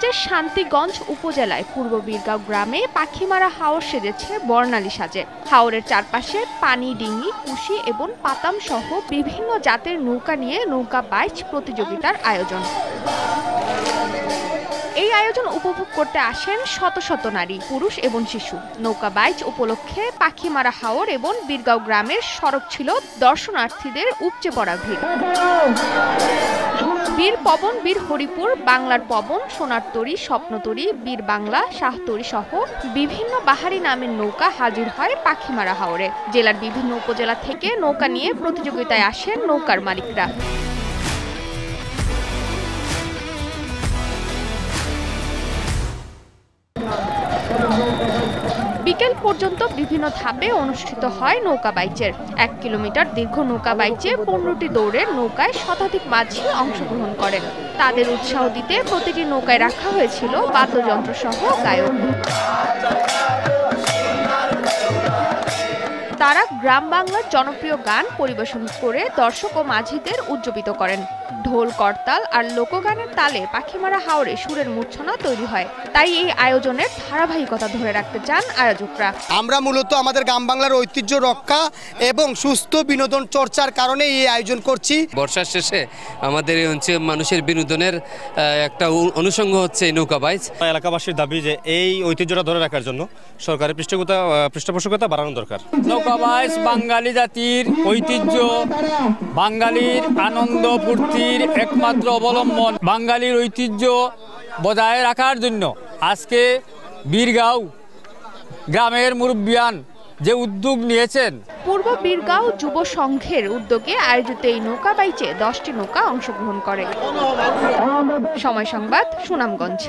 সুনামগঞ্জের শান্তিগঞ্জ উপজেলায় পূর্ব বীরগাঁও গ্রামে পাখিমারা হাওর সেজেছে বর্ণালী সাজে। হাওরের চারপাশে পানি, ডিঙি, কুশি এবং পাতাম সহ বিভিন্ন জাতের নৌকা নিয়ে নৌকা বাইচ প্রতিযোগিতার আয়োজন। আয়োজন উপভোগ করতে আসেন শত শত নারী, পুরুষ এবং শিশু। নৌকা বাইচ উপলক্ষে পাখিমারা হাওর এবং বীরগাঁও গ্রামের সড়ক ছিল দর্শনার্থীদের উপচে পড়া ভিড়। বীর পবন, বীর হরিপুর, বাংলার পবন সোনারতরী স্বপ্নতরী, বীর বাংলা, শাহতরী সহ বিভিন্ন বাহারি নামের নৌকা হাজির হয় পাখিমারা হাওরে। জেলার বিভিন্ন উপজেলা থেকে নৌকা নিয়ে প্রতিযোগিতায় আসেন নৌকার মালিকরা। বিকেল পর্যন্ত বিভিন্ন ধাপে অনুষ্ঠিত হয় নৌকা বাইচের। এক কিলোমিটার দীর্ঘ নৌকা বাইচে পনেরোটি দৌড়ের নৌকায় শতাধিক মাঝি অংশগ্রহণ করেন। তাদের উৎসাহ দিতে প্রতিটি নৌকায় রাখা হয়েছিল বাদ্যযন্ত্র সহ গায়ক। তারা গ্রাম বাংলার জনপ্রিয় গান পরিবেশন করে দর্শক ও মাঝিদের উজ্জীবিত করেন। ঢোল করতাল আর লোকগানের তালে পাখিমারা হাওরে সুরের মূর্ছনা তৈরি হয়। তাই এই আয়োজনের ধারাবাহিকতা ধরে রাখতে চান আয়োজকরা। আমরা মূলত আমাদের গ্রাম বাংলার ঐতিহ্য রক্ষা এবং সুস্থ বিনোদন চর্চার কারণে এই আয়োজন করছি। বর্ষার শেষে আমাদের এই অঞ্চল মানুষের বিনোদনের একটা অনুষঙ্গ হচ্ছে এই নৌকা বাইচ। এলাকাবাসীর দাবি যে এই ঐতিহ্যটা ধরে রাখার জন্য সরকারের পৃষ্ঠপোষকতা পৃষ্ঠপোষকতা বাড়ানো দরকার। নৌকাবাস বাঙালি জাতির ঐতিহ্য, বাঙালির আনন্দ ফুর্তির একমাত্র অবলম্বন বাঙালির ঐতিহ্য বজায় রাখার জন্য আজকে বীরগাঁও গ্রামের মুরব্বিয়ান যে উদ্যোগ নিয়েছেন। পূর্ব বীরগাঁও যুব সংঘের উদ্যোগে আয়োজিত এই নৌকা বাইচে দশটি নৌকা অংশগ্রহণ করে। সময় সংবাদ, সুনামগঞ্জ।